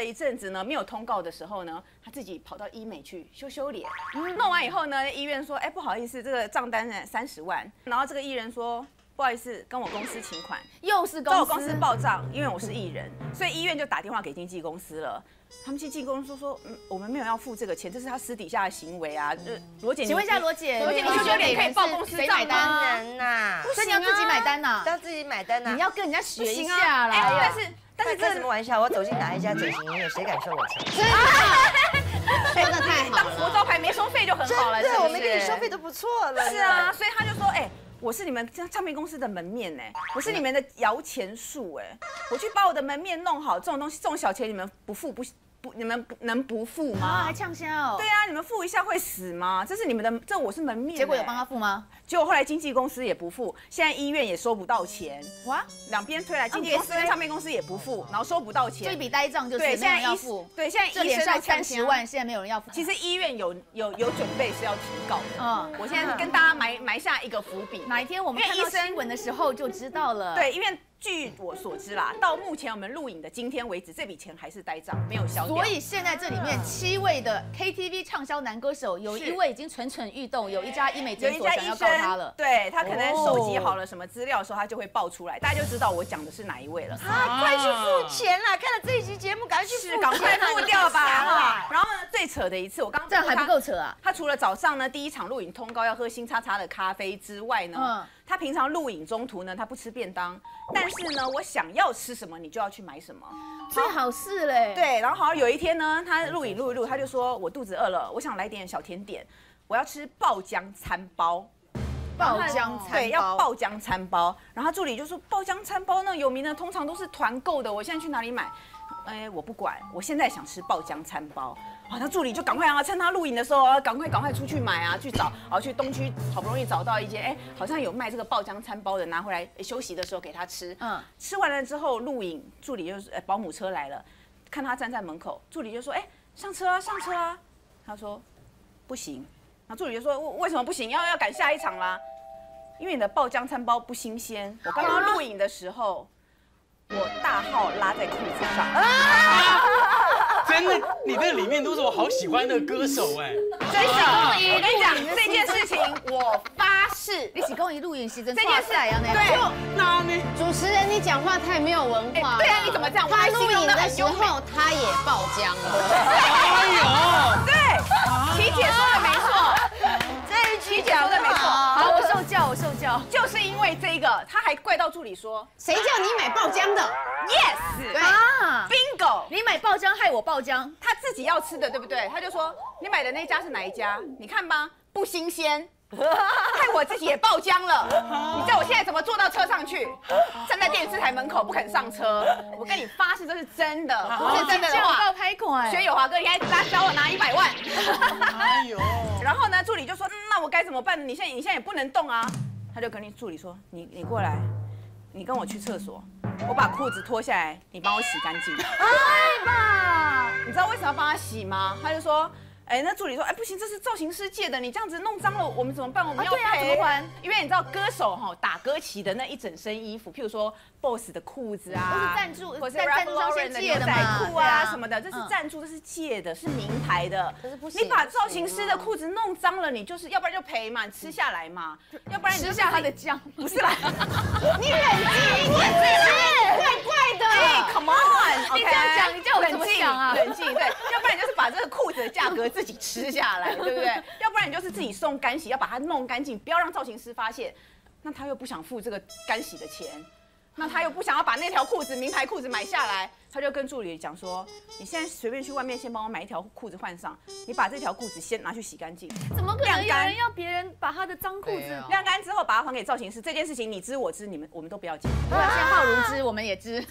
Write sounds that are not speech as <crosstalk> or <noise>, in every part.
了一阵子呢，没有通告的时候呢，他自己跑到医美去修修脸，弄完以后呢，医院说，哎，不好意思，这个账单呢三十万，然后这个艺人说。不好意思，跟我公司请款，又是跟我公司报账，因为我是艺人，所以医院就打电话给经纪公司了。他们经纪公司说，嗯，我们没有要付这个钱，这是他私底下的行为啊。罗姐，请问一下罗姐，罗姐，你修修脸可以报公司账吗？呐，所以你要自己买单呐，要自己买单呐，你要跟人家学一下啦。但是但是开什么玩笑？我走进哪一家整形医院，谁敢收我钱？<laughs> 真的，说的太好当活招牌没收费就很好了，对，我没给你收费都不错了。是啊，所以他就说，哎。我是你们唱片公司的门面呢，我是你们的摇钱树哎，我去把我的门面弄好，这种东西这种小钱你们不付不。不，你们能不付吗？还呛销？对啊，你们付一下会死吗？这是你们的，这我是门面。结果有帮他付吗？结果后来经纪公司也不付，现在医院也收不到钱。哇，两边推来，经纪公司跟唱片公司也不付，然后收不到钱。这笔呆账就是现在要付。对，现在医生要三十万，现在没有人要付。其实医院有有有准备是要提告的。嗯，我现在跟大家埋埋下一个伏笔，哪一天我们看到新闻的时候就知道了。对，因为。据我所知啦，到目前我们录影的今天为止，这笔钱还是呆账，没有消掉。所以现在这里面七位的 KTV 畅销男歌手，有一位已经蠢蠢欲动，有一家医美诊所想要告他了。对他可能收集好了什么资料的时候，他就会爆出来，大家就知道我讲的是哪一位了。啊，快去付钱啦！看了这一集节目，赶快去付，赶快付掉吧。然后呢，最扯的一次，我刚这样还不够扯啊！他除了早上呢第一场录影通告要喝新叉叉的咖啡之外呢。他平常录影中途呢，他不吃便当，但是呢，我想要吃什么，你就要去买什么，最好是嘞。对，然后好像有一天呢，他录影录一录，他就说我肚子饿了，我想来点小甜点，我要吃爆浆餐包。爆浆餐对，要爆浆餐包。然后助理就说爆浆餐包呢，有名的通常都是团购的，我现在去哪里买？哎，我不管，我现在想吃爆浆餐包。啊，那助理就赶快啊，趁他录影的时候啊，赶快赶快出去买啊，去找，啊，去东区，好不容易找到一间，哎，好像有卖这个爆浆餐包的，拿回来休息的时候给他吃。嗯，吃完了之后录影，助理就是，哎，保姆车来了，看他站在门口，助理就说，哎，上车啊，上车啊。他说，不行。那助理就说，为什么不行？要要赶下一场啦，因为你的爆浆餐包不新鲜。我刚刚录影的时候，我大号拉在裤子上。<laughs> 真的，你那里面都是我好喜欢的歌手哎。真的，我跟你讲这件事情，我发誓，你起跟我一路演戏，真这件事对，那你主持人，你讲话太没有文化。对啊，你怎么这样？他录影的时候，他也爆浆了。哎呦，对，琪姐说他还怪到助理说，谁叫你买爆浆的？Yes，啊，Bingo，你买爆浆害我爆浆，他自己要吃的，对不对？他就说你买的那家是哪一家？你看吧，不新鲜，害我自己也爆浆了。你知道我现在怎么坐到车上去？站在电视台门口不肯上车。我跟你发誓，这是真的，不是真的的话，拍款。薛友华哥应该拉找我拿一百万。哎呦，然后呢，助理就说，那我该怎么办？你现在你现在也不能动啊。他就跟你助理说：“你你过来，你跟我去厕所，我把裤子脱下来，你帮我洗干净。”哎吧，你知道为什么要帮他洗吗？他就说。哎，那助理说，哎，不行，这是造型师借的，你这样子弄脏了，我们怎么办？我们要赔。因为你知道歌手哈打歌旗的那一整身衣服，譬如说 BOSS 的裤子啊，都是赞助，或是 Ralph Lauren 的牛仔裤啊什么的，这是赞助，这是借的，是名牌的。可是不行，你把造型师的裤子弄脏了，你就是要不然就赔嘛，你吃下来嘛，要不然你吃下他的酱，<laughs> 不是啦。<laughs> 你冷静，你是怪怪的。Come on，<laughs> 你这样讲，你叫我怎么想啊？冷静，对，要不然把这个裤子的价格。自己吃下来，对不对？要不然你就是自己送干洗，要把它弄干净，不要让造型师发现。那他又不想付这个干洗的钱，那他又不想要把那条裤子名牌裤子买下来。他就跟助理讲说：“你现在随便去外面先帮我买一条裤子换上，你把这条裤子先拿去洗干净。怎么可能有人要别人把他的脏裤子晾干之后把它还给造型师？这件事情你知我知，你们我们都不要讲。我先浩如知，我们也知。<laughs> <laughs>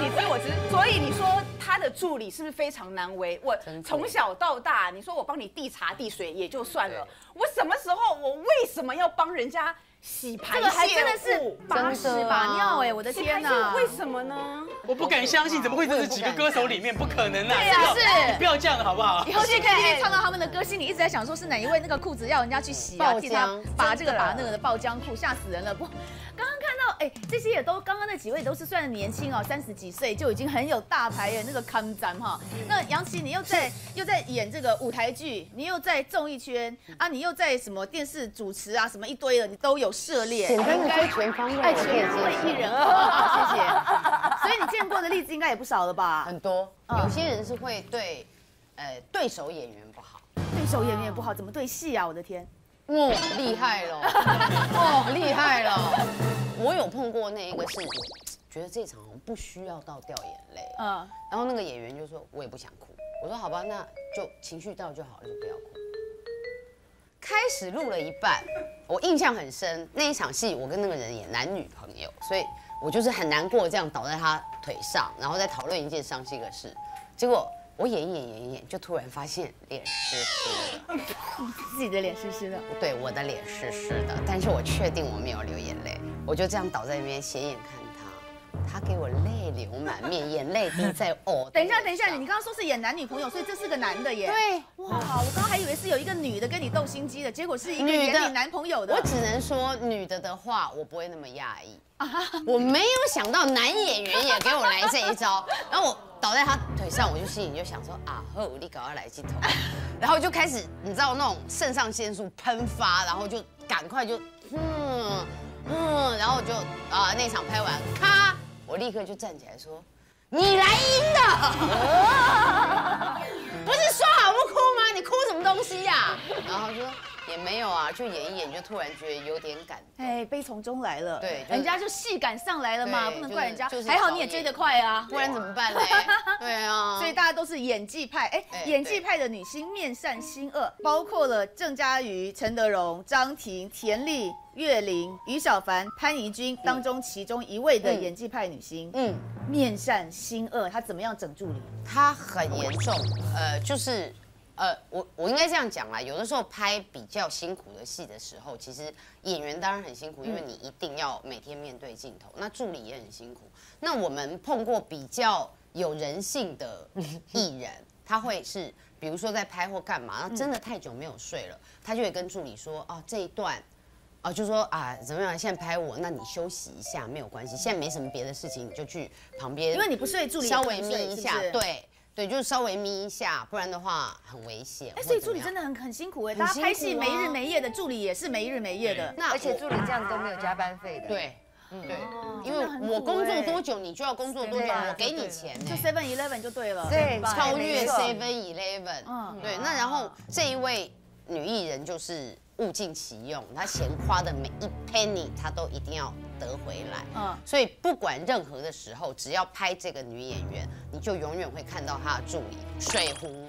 你知我知，所以你说他的助理是不是非常难为？我从小到大，你说我帮你递茶递水也就算了，我什么时候我为什么要帮人家？”洗盤？還真的是，把屎把尿哎，我的天哪！为什么呢？我不敢相信，怎么会在这几个歌手里面？不可能啊！对呀，是，你不要这样好不好？以后去 KTV 唱到他们的歌，心里一直在想，说是哪一位那个裤子要人家去洗啊？替他拔这个拔那个的爆浆裤，吓死人了！不，刚刚看到哎，这些也都刚刚那几位都是算年轻哦，三十几岁就已经很有大牌的那个康展哈。那杨琪，你又在又在演这个舞台剧，你又在综艺圈啊，你又在什么电视主持啊，什么一堆的，你都有涉猎，简单的说全方位，哎，全方位艺人，好，谢谢。所以你见过的例子应该也不少了吧？很多，有些人是会对，呃，对手演员不好，对手演员也不好，怎么对戏啊？我的天！<laughs> 哦，厉害了！哦，厉害了！我有碰过那一个是，觉得这场不需要到掉眼泪，嗯，然后那个演员就说，我也不想哭。我说好吧，那就情绪到就好了，就不要哭。开始录了一半，我印象很深，那一场戏我跟那个人演男女朋友，所以我就是很难过，这样倒在他腿上，然后再讨论一件伤心的事，结果。我演一演演一演，就突然发现脸湿湿的，<laughs> 自己的脸湿湿的。对，我的脸湿湿的，但是我确定我没有流眼泪，我就这样倒在那边斜眼看他，给我泪流满面，眼泪滴在哦。<laughs> 等一下，等一下，你刚刚说是演男女朋友，所以这是个男的耶？对。哇，我刚刚还以为是有一个女的跟你斗心机的，结果是一个演你男朋友的。我只能说女的的话，我不会那么讶异。我没有想到男演员也给我来这一招，然后我倒在他腿上，我就心里就想说啊，呵，你搞要来镜头，<laughs> 然后就开始你知道那种肾上腺素喷发，然后就赶快就嗯嗯，然后就啊那场拍完，咔，我立刻就站起来说，你来阴的，<laughs> 不是说？你哭什么东西呀？<laughs> 然后说。也没有啊，就演一演，就突然觉得有点感，哎，悲从中来了。对，人家就戏感上来了嘛，不能怪人家。还好你也追得快啊，不然怎么办嘞？<laughs> 对啊，所以大家都是演技派。哎，演技派的女星面善心恶，包括了郑嘉瑜、陈德容、张庭、田丽、岳玲、于小凡、潘怡君当中其中一位的演技派女星。嗯，面善心恶，她怎么样整助理？她很严重，呃，就是。呃，我我应该这样讲啦，有的时候拍比较辛苦的戏的时候，其实演员当然很辛苦，因为你一定要每天面对镜头。那助理也很辛苦。那我们碰过比较有人性的 <laughs> 艺人，他会是比如说在拍或干嘛，那真的太久没有睡了，他就会跟助理说，哦这一段，哦就说啊怎么样，现在拍我，那你休息一下没有关系，现在没什么别的事情，你就去旁边，因为你不睡，助理稍微眯一下，对。对，就是稍微眯一下，不然的话很危险。哎，所以助理真的很很辛苦哎，大家拍戏没日没夜的，助理也是没日没夜的。那而且助理这样都没有加班费的。对，对，因为我工作多久，你就要工作多久，我给你钱。就 Seven Eleven 就对了。对，超越 Seven Eleven。嗯，对。那然后这一位女艺人就是。物尽其用，她钱花的每一 penny，她都一定要得回来。嗯，所以不管任何的时候，只要拍这个女演员，你就永远会看到她的助理、水壶、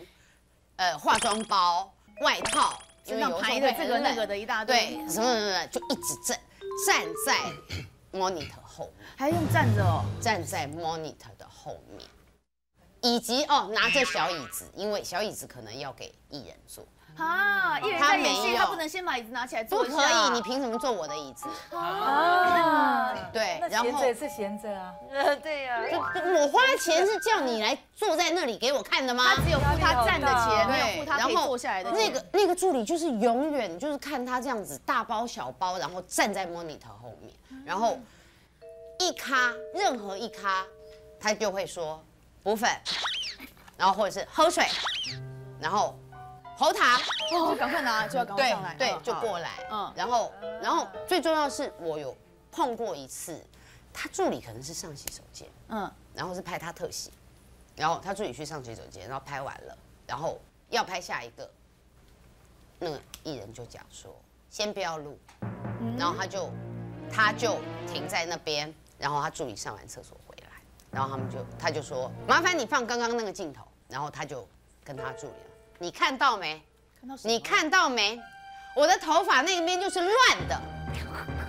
呃化妆包、外套，身上排的这个那个的一大堆，对什么什么，就一直站站在 monitor 后面，还用站着哦，站在 monitor 的后面，以及哦拿着小椅子，因为小椅子可能要给艺人坐。啊！一人在演戏，他不能先把椅子拿起来坐不可以，你凭什么坐我的椅子？啊！对，然后闲着也是闲着啊。对呀，就我花钱是叫你来坐在那里给我看的吗？他只有付他站的钱，没有付他可以坐下来的那个那个助理就是永远就是看他这样子大包小包，然后站在 monitor 后面，然后一咖任何一咖，他就会说补粉，然后或者是喝水，然后。喉糖，就赶快拿，就要赶快上来，对，就过来。嗯，然后，然后最重要是我有碰过一次，他助理可能是上洗手间，嗯，然后是拍他特写，然后他助理去上洗手间，然后拍完了，然后要拍下一个，那个艺人就讲说，先不要录，然后他就他就停在那边，然后他助理上完厕所回来，然后他们就他就说，麻烦你放刚刚那个镜头，然后他就跟他助理。你看到没？看到你看到没？我的头发那边就是乱的。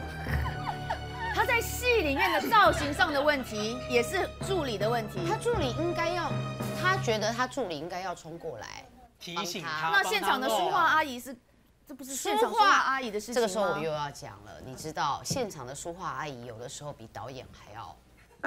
<laughs> 他在戏里面的造型上的问题，也是助理的问题。他助理应该要，他觉得他助理应该要冲过来提醒他。那现场的书画阿姨是，这不是书画阿姨的事情这个时候我又要讲了，你知道，现场的书画阿姨有的时候比导演还要。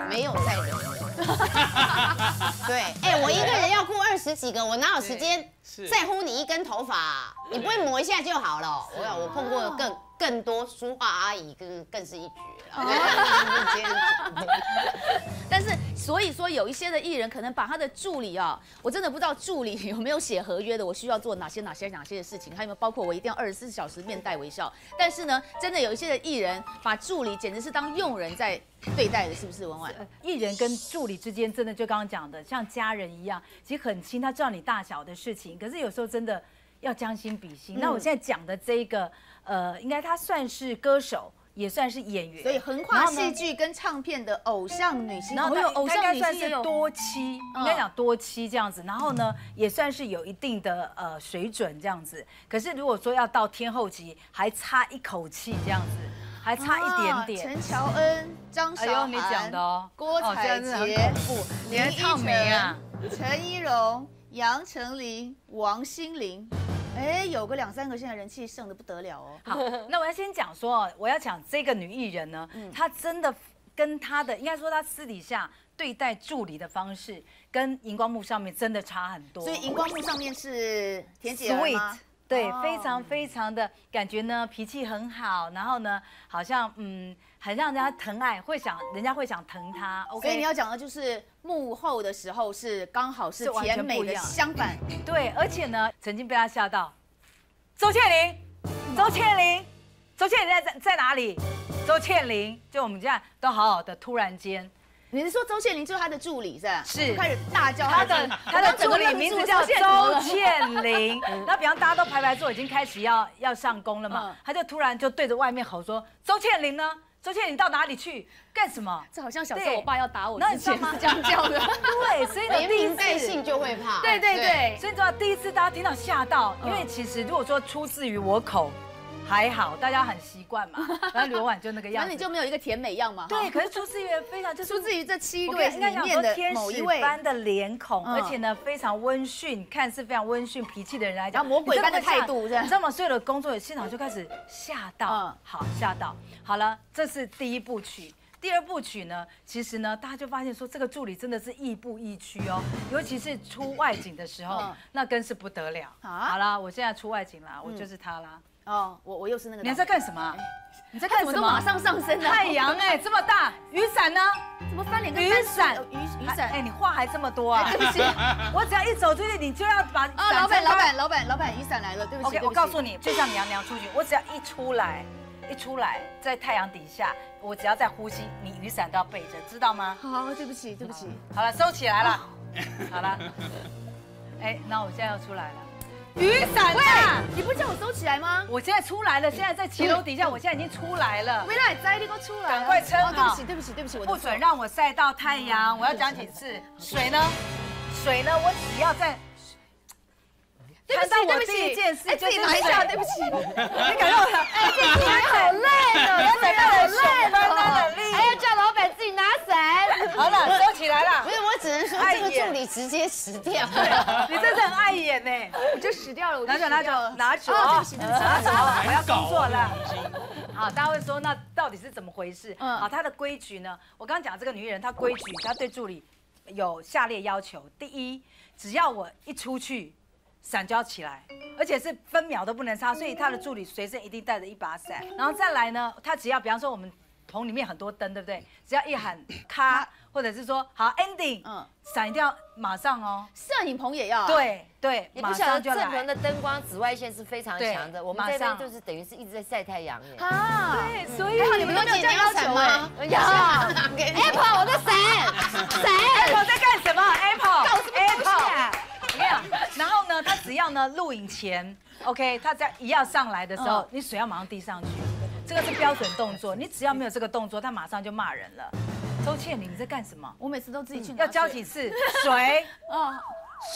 没有在人，<laughs> 对，<laughs> 哎，我一个人要顾二十几个，我哪有时间在乎你一根头发？你不会抹一下就好了。我有我碰过更更多书画阿姨更更是一绝了。<laughs> 但是所以说有一些的艺人可能把他的助理啊，我真的不知道助理 <laughs> 有没有写合约的，我需要做哪些哪些哪些的事情，还有没有包括我一定要二十四小时面带微笑。但是呢，真的有一些的艺人把助理简直是当佣人在对待的，是不是文婉？艺人跟助理之间真的就刚刚讲的像家人一样，其实很亲，他知道你大小的事情，可是有时候真的要将心比心。那我现在讲的这个。呃，应该他算是歌手，也算是演员，所以横跨戏剧跟唱片的偶像女星，然后有偶像女星是多妻，应该讲多妻这样子。然后呢，也算是有一定的呃水准这样子。可是如果说要到天后级，还差一口气这样子，还差一点点。陈乔恩、张韶涵、郭采洁、林依晨、陈依荣、杨丞琳、王心凌。哎，有个两三个，现在人气盛的不得了哦。<laughs> 好，那我要先讲说，我要讲这个女艺人呢，她真的跟她的，应该说她私底下对待助理的方式，跟荧光幕上面真的差很多。所以荧光幕上面是甜姐吗？对，非常非常的感觉呢，脾气很好，然后呢，好像嗯，很让人家疼爱，会想人家会想疼她。所以你要讲的就是幕后的时候是刚好是甜美的相反。对，而且呢，曾经被他吓到，周倩玲，周倩玲，周倩玲在在在哪里？周倩玲，就我们家都好好的，突然间。你是说周倩玲就是他的助理是吧？是，开始大叫他的他的助理名字叫周倩玲。<laughs> 那比方大家都排排坐，已经开始要要上工了嘛，他就突然就对着外面吼说：“周倩玲呢？周倩玲到哪里去？干什么？”这好像小时候我爸要打我之前是这样叫的。对，所以连名带姓就会怕。对对对，所以你知道第一次大家听到吓到，因为其实如果说出自于我口。还好，大家很习惯嘛。<laughs> 然后刘婉就那个样子，那你就没有一个甜美样嘛？对，可是出自于非常，就出自于这七对里面的某一位般的脸孔，而且呢非常温驯，看似非常温驯脾气的人来讲，魔鬼般的态度，你知道吗？所有的工作现场就开始吓到，好吓到。好了，这是第一部曲。第二部曲呢，其实呢，大家就发现说这个助理真的是亦步亦趋哦，尤其是出外景的时候，那更是不得了。好啦，我现在出外景啦，我就是他啦。哦，我我又是那个。你在干什么？你在干什么？都马上上升的太阳哎，<laughs> 这么大，雨伞呢？怎么翻脸？雨伞，雨雨伞。哎，你话还这么多啊？对不起，<laughs> 我只要一走出去，你就要把啊，老板，老板，老板，老板，雨伞来了，对不起。OK，我告诉你，就像娘娘出去，我只要一出来，一出来，在太阳底下，我只要在呼吸，你雨伞都要背着，知道吗？好，对不起，对不起。好了，收起来了。好了。哎，那我现在要出来了。雨伞啊！你不叫我收起来吗？我现在出来了，现在在骑楼底下，我现在已经出来了。没来摘，你给我出来！赶快撑好！对不起，对不起，对不起，我不准让我晒到太阳。我要讲几次？水呢？水呢？我只要在。对不起，对不起，<laughs> 哎，自己拿一下，对不起。你感到哎，自己好累的，要怎么好累的？还要叫老板自己拿伞。好了，收起来了。不是我只能说，这个助理直接死掉。<laughs> 你真的很碍眼呢，我就死掉了。拿走，拿走，拿走。对不起，对不起，拿走，我要工作了。好，大家会说，那到底是怎么回事？嗯，好，他的规矩呢？我刚刚讲这个女人，她规矩，她对助理有下列要求：第一，只要我一出去。伞就要起来，而且是分秒都不能差，所以他的助理随身一定带着一把伞。然后再来呢，他只要比方说我们棚里面很多灯，对不对？只要一喊咔，或者是说好 ending，嗯，伞一定要马上哦。摄影棚也要。对对，你不晓得正棚的灯光紫外线是非常强的，我们这边就是等于是一直在晒太阳耶。啊，对，所以你们都没有这样要求吗？有。Apple，我的伞，<laughs> 伞。Apple 在干什么？Apple，告诉 Apple。然后呢，他只要呢录影前，OK，他在一要上来的时候，你水要马上递上去，这个是标准动作。你只要没有这个动作，他马上就骂人了。周倩玲，你在干什么？我每次都自己去。要教几次？水，<laughs> 哦，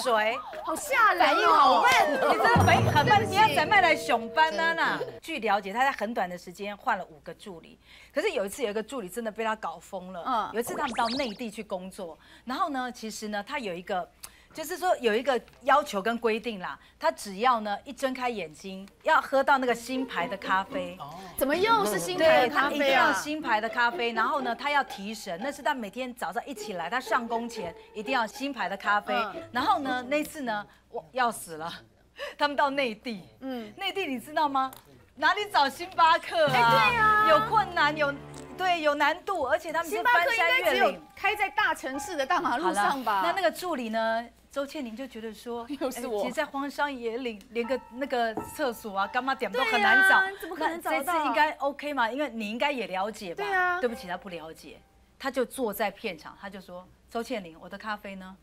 水，好吓人，反应好慢，你真的反应很慢，你要怎么来熊班呢？呢？据了解，他在很短的时间换了五个助理，可是有一次有一个助理真的被他搞疯了。嗯，有一次他们到内地去工作，然后呢，其实呢，他有一个。就是说有一个要求跟规定啦，他只要呢一睁开眼睛，要喝到那个新牌的咖啡。哦，怎么又是新牌的咖啡啊？一定要新牌的咖啡，然后呢，他要提神，那是他每天早上一起来，他上工前一定要新牌的咖啡。然后呢，那次呢，我要死了，<laughs> 他们到内地，嗯，内地你知道吗？哪里找星巴克啊？对啊，有困难有。对，有难度，而且他们星巴克应该只有开在大城市的大马路上吧？那那个助理呢？周倩玲就觉得说，<laughs> 又是我，其实在荒山野岭，连个那个厕所啊、干妈点都很难找，怎么可能找到？这次应该 OK 嘛？因为你应该也了解吧？对啊。对不起，他不了解，他就坐在片场，他就说：“周倩玲，我的咖啡呢？”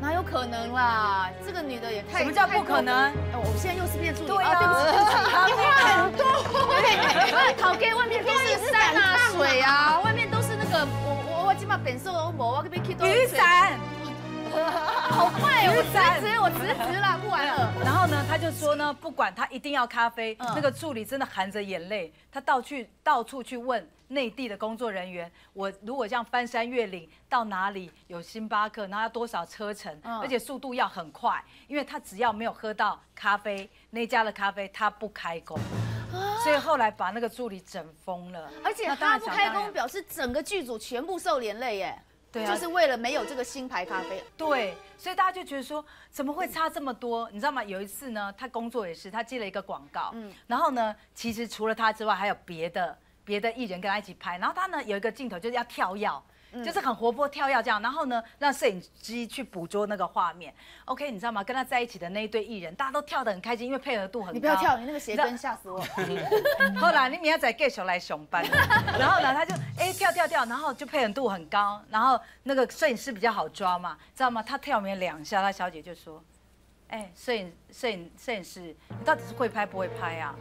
哪有可能啦？这个女的也太……什么叫不可能？我们现在又是变助理，对啊，对不起，对很多。对，陶给外面都是山啊、水啊，外面都是那个我我我起码本色都没，我这边去雨伞。<laughs> 好快哦！我辞职，我辞职了，不玩了。然后呢，他就说呢，不管他一定要咖啡。那个助理真的含着眼泪，他到去到处去问内地的工作人员，我如果这样翻山越岭到哪里有星巴克，然后要多少车程，而且速度要很快，因为他只要没有喝到咖啡那家的咖啡，他不开工。所以后来把那个助理整疯了，而且他不开工，表示整个剧组全部受连累耶。对，就是为了没有这个新牌咖啡。对，所以大家就觉得说，怎么会差这么多？你知道吗？有一次呢，他工作也是，他接了一个广告，嗯，然后呢，其实除了他之外，还有别的别的艺人跟他一起拍，然后他呢有一个镜头就是要跳跃。就是很活泼跳跃这样，然后呢，让摄影机去捕捉那个画面。OK，你知道吗？跟他在一起的那一对艺人，大家都跳得很开心，因为配合度很高。你不要跳，你那个鞋跟吓死我。<laughs> 后来你明天再给熊来熊班。然后呢，他就哎跳跳跳，然后就配合度很高，然后那个摄影师比较好抓嘛，知道吗？他跳没两下，他小姐就说。哎，摄影摄影摄影师，你到底是会拍不会拍啊？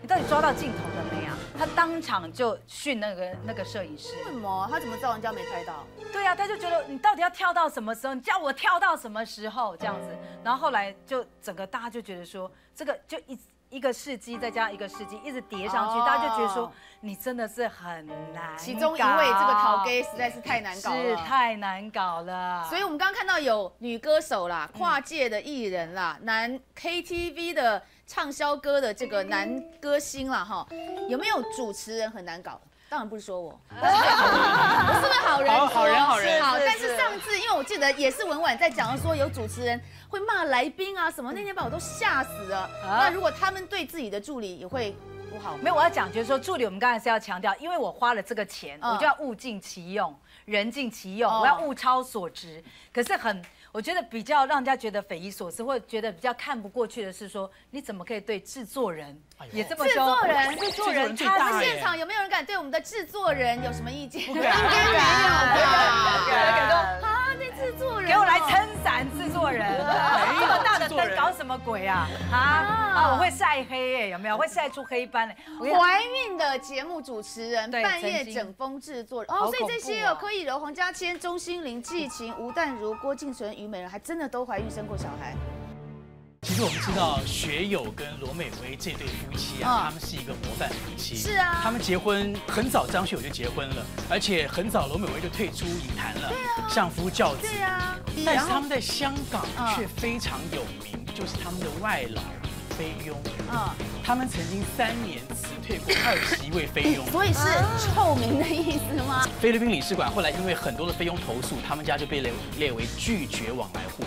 你到底抓到镜头了没啊？他当场就训那个那个摄影师。为什么？他怎么知道人家没拍到？对呀，他就觉得你到底要跳到什么时候？你叫我跳到什么时候这样子？然后后来就整个大家就觉得说，这个就一。一个世纪再加一个世纪，一直叠上去，大家就觉得说你真的是很难。其中一位这个陶 gay 实在是太难搞了，是太难搞了。所以我们刚刚看到有女歌手啦，跨界的艺人啦，男 KTV 的畅销歌的这个男歌星啦，哈，有没有主持人很难搞？当然不是说我，<laughs> 我是不是好人？好好人，好人。好，但是上次因为我记得也是文婉在讲说有主持人会骂来宾啊什么，那天把我都吓死了。那如果他们对自己的助理也会不好？没有，我要讲就是说助理，我们刚才是要强调，因为我花了这个钱，我就要物尽其用，人尽其用，我要物超所值。可是很。我觉得比较让人家觉得匪夷所思，或者觉得比较看不过去的是说，你怎么可以对制作人也这么说？制作人，制作人，他们现场有没有人敢对我们的制作人有什么意见？应该没有吧？制作人，给我来撑伞！制作人，<laughs> 这么大的灯搞什么鬼啊？啊啊！我会晒黑哎，有没有？会晒出黑斑嘞。怀孕的节目主持人，半夜整风制作人，哦，所以这些有柯以柔、黄嘉千、钟欣凌、季晴、吴淡如、郭敬淳、虞美人，还真的都怀孕生过小孩。其实我们知道学友跟罗美薇这对夫妻啊，他们是一个模范夫妻。是啊，他们结婚很早，张学友就结婚了，而且很早罗美薇就退出影坛了，相夫教子。对啊，但是他们在香港却非常有名，就是他们的外老菲佣。嗯，他们曾经三年辞退过二十一位菲佣，<laughs> 所以是臭名的意思吗？菲律宾领事馆后来因为很多的菲佣投诉，他们家就被列列为拒绝往来户。